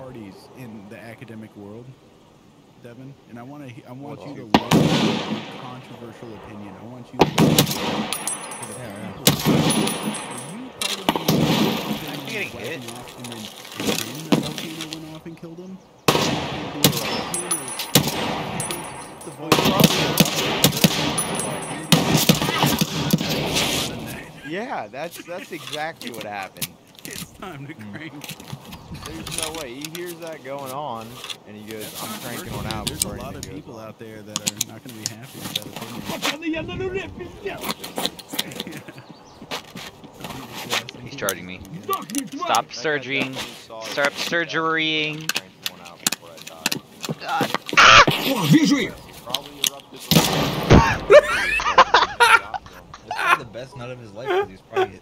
parties in the academic world, Devin, and I want to I want Well, you to love controversial opinion. I want you to. Yeah, people, are you part of the I'm getting hit. off and then and then the volcano went off and killed him? Do you think the volcano- Yeah, that's that's exactly what happened. It's time to Mm. crank. There's no way. He hears that going on, and he goes, That's "I'm cranking working, one out." There's a lot of people on." out there that are not going to be happy with that opinion. He's charging me. Like, Stop I surging. definitely saw it. Stop Yeah, surgerying. cranked one out before God. He probably erupted the- the best nut of his life because he's probably